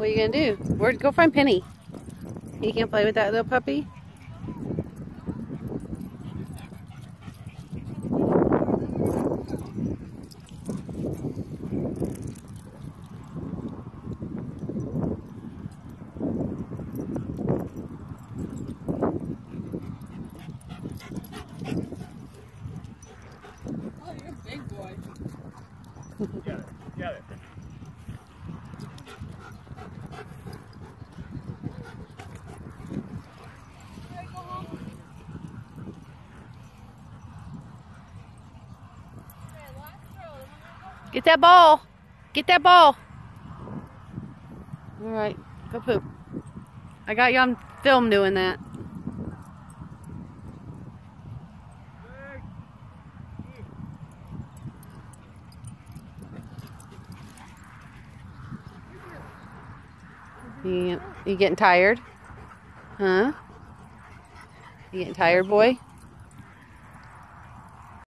What are you gonna do? Where go find Penny? You can't play with that little puppy? Oh, you're a big boy. Get it. Get it. Get that ball. Get that ball. All right, go poop. I got you on film doing that. You, you getting tired? Huh? You getting tired, boy?